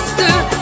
sister.